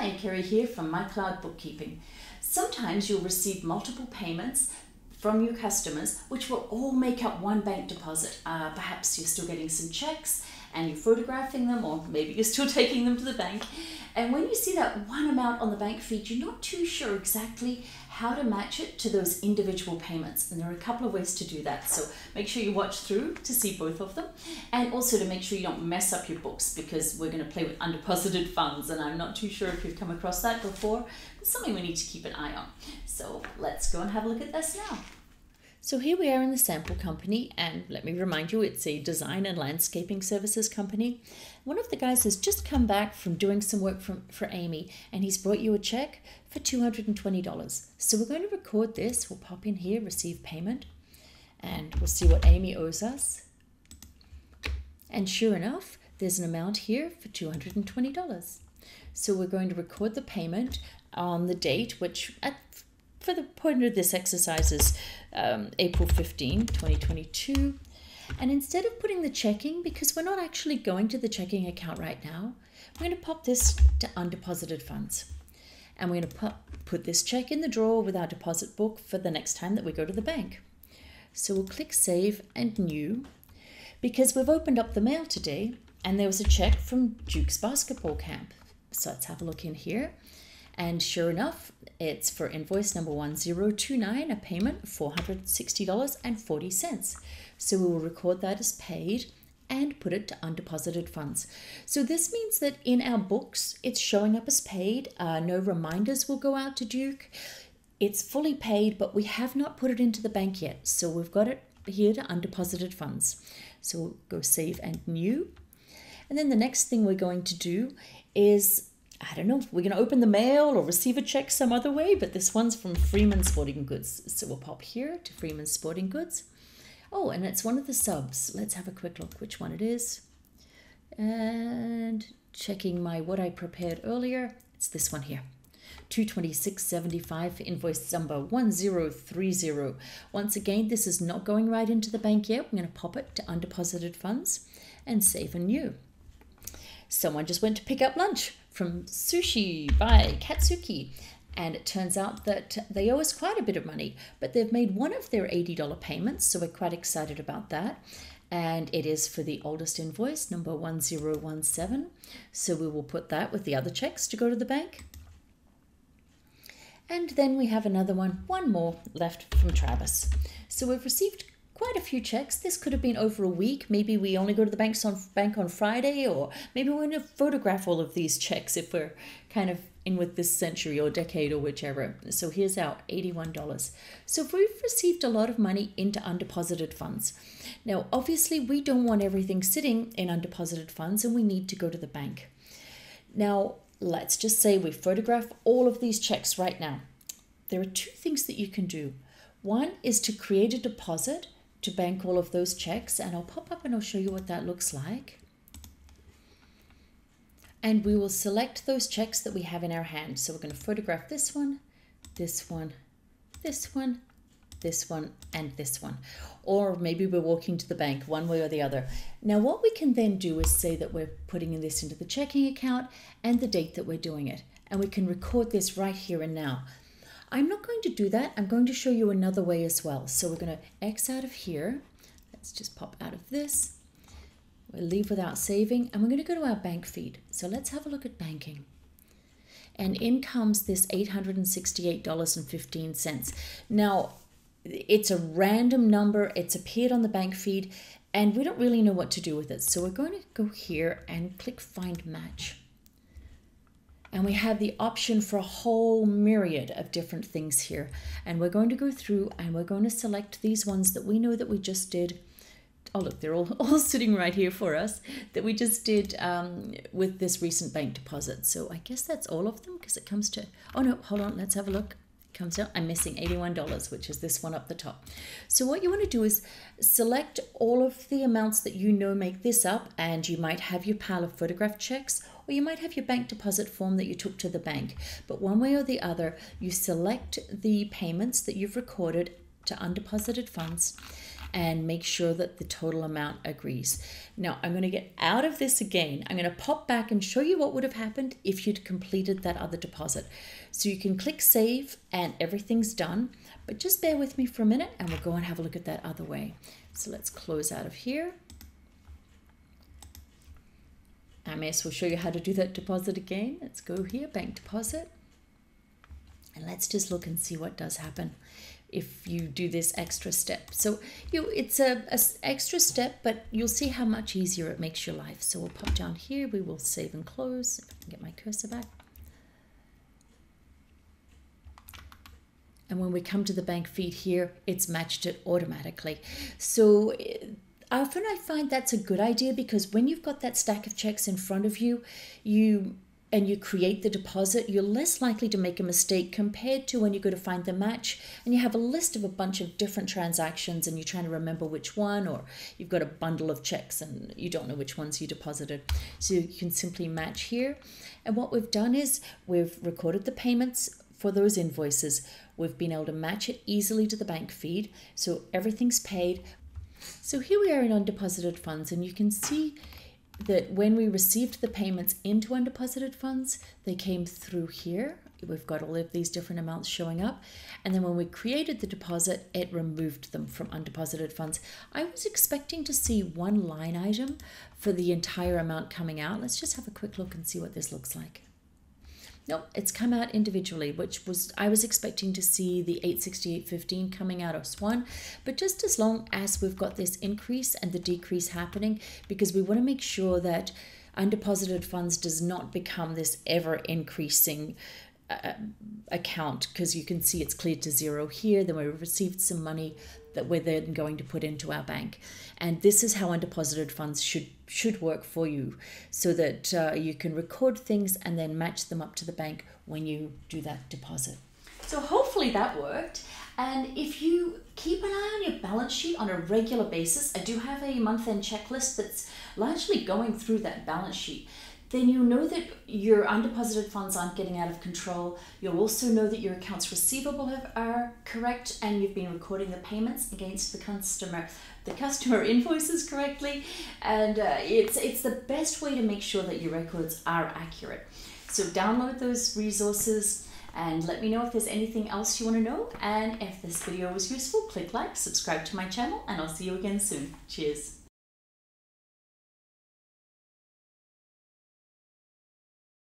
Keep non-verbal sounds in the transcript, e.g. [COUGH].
Hi, here from My Cloud Bookkeeping. Sometimes you'll receive multiple payments from your customers, which will all make up one bank deposit. Uh, perhaps you're still getting some checks and you're photographing them, or maybe you're still [LAUGHS] taking them to the bank. And when you see that one amount on the bank feed, you're not too sure exactly how to match it to those individual payments. And there are a couple of ways to do that. So make sure you watch through to see both of them. And also to make sure you don't mess up your books because we're going to play with undeposited funds. And I'm not too sure if you've come across that before. It's something we need to keep an eye on. So let's go and have a look at this now. So here we are in the sample company, and let me remind you, it's a design and landscaping services company. One of the guys has just come back from doing some work from, for Amy, and he's brought you a check for $220. So we're going to record this. We'll pop in here, receive payment, and we'll see what Amy owes us. And sure enough, there's an amount here for $220. So we're going to record the payment on the date, which at for the point of this exercise is um, April 15, 2022. And instead of putting the checking, because we're not actually going to the checking account right now, we're going to pop this to undeposited funds. And we're going to put, put this check in the drawer with our deposit book for the next time that we go to the bank. So we'll click Save and New because we've opened up the mail today and there was a check from Duke's basketball camp. So let's have a look in here. And sure enough, it's for invoice number 1029, a payment of $460.40. So we will record that as paid and put it to undeposited funds. So this means that in our books, it's showing up as paid. Uh, no reminders will go out to Duke. It's fully paid, but we have not put it into the bank yet. So we've got it here to undeposited funds. So we'll go save and new. And then the next thing we're going to do is I don't know, if we're going to open the mail or receive a check some other way, but this one's from Freeman Sporting Goods. So we'll pop here to Freeman Sporting Goods. Oh, and it's one of the subs. Let's have a quick look which one it is. And checking my what I prepared earlier, it's this one here. 226.75 invoice number 1030. Once again, this is not going right into the bank yet. I'm going to pop it to undeposited funds and save a new. Someone just went to pick up lunch from Sushi by Katsuyuki. And it turns out that they owe us quite a bit of money, but they've made one of their $80 payments, so we're quite excited about that. And it is for the oldest invoice, number 1017. So we will put that with the other checks to go to the bank. And then we have another one, one more left from Travis. So we've received quite a few checks. This could have been over a week. Maybe we only go to the banks on bank on Friday, or maybe we're going to photograph all of these checks if we're kind of in with this century or decade or whichever. So here's our $81. So we've received a lot of money into undeposited funds. Now, obviously, we don't want everything sitting in undeposited funds and we need to go to the bank. Now, let's just say we photograph all of these checks right now. There are two things that you can do. One is to create a deposit to bank all of those checks and I'll pop up and I'll show you what that looks like. And we will select those checks that we have in our hand. So we're going to photograph this one, this one, this one, this one, and this one. Or maybe we're walking to the bank, one way or the other. Now what we can then do is say that we're putting in this into the checking account and the date that we're doing it. And we can record this right here and now. I'm not going to do that. I'm going to show you another way as well. So we're going to X out of here. Let's just pop out of this. We'll leave without saving and we're going to go to our bank feed. So let's have a look at banking. And in comes this $868.15. Now, it's a random number. It's appeared on the bank feed and we don't really know what to do with it. So we're going to go here and click find match. And we have the option for a whole myriad of different things here. And we're going to go through and we're going to select these ones that we know that we just did. Oh, look, they're all, [LAUGHS] all sitting right here for us that we just did um, with this recent bank deposit. So I guess that's all of them because it comes to, oh no, hold on, let's have a look comes out, I'm missing $81, which is this one up the top. So what you want to do is select all of the amounts that you know make this up, and you might have your pile of photograph checks, or you might have your bank deposit form that you took to the bank. But one way or the other, you select the payments that you've recorded to undeposited funds, and make sure that the total amount agrees. Now I'm going to get out of this again. I'm going to pop back and show you what would have happened if you'd completed that other deposit. So you can click save and everything's done, but just bear with me for a minute and we'll go and have a look at that other way. So let's close out of here. MS will show you how to do that deposit again. Let's go here, bank deposit. And let's just look and see what does happen if you do this extra step. So you, it's a, a, extra step, but you'll see how much easier it makes your life. So we'll pop down here. We will save and close. Get my cursor back. And when we come to the bank feed here, it's matched it automatically. So eh, often I find that's a good idea because when you've got that stack of checks in front of you, you and you create the deposit, you're less likely to make a mistake compared to when you go to find the match and you have a list of a bunch of different transactions and you're trying to remember which one, or you've got a bundle of checks and you don't know which ones you deposited. So you can simply match here. And what we've done is we've recorded the payments for those invoices. We've been able to match it easily to the bank feed. So everything's paid. So here we are in undeposited funds, and you can see that when we received the payments into undeposited funds, they came through here. We've got all of these different amounts showing up. And then when we created the deposit, it removed them from undeposited funds. I was expecting to see one line item for the entire amount coming out. Let's just have a quick look and see what this looks like. Nope, it's come out individually, which was I was expecting to see the 868.15 coming out of Swan, but just as long as we've got this increase and the decrease happening, because we want to make sure that undeposited funds does not become this ever increasing uh, account because you can see it's cleared to zero here. Then we received some money that we're then going to put into our bank. And this is how undeposited funds should should work for you so that uh, you can record things and then match them up to the bank when you do that deposit. So hopefully that worked. And if you keep an eye on your balance sheet on a regular basis, I do have a month end checklist that's largely going through that balance sheet then you know that your undeposited funds aren't getting out of control. You'll also know that your accounts receivable have, are correct and you've been recording the payments against the customer the customer [LAUGHS] invoices correctly and uh, it's it's the best way to make sure that your records are accurate. So download those resources and let me know if there's anything else you want to know and if this video was useful click like subscribe to my channel and I'll see you again soon. Cheers.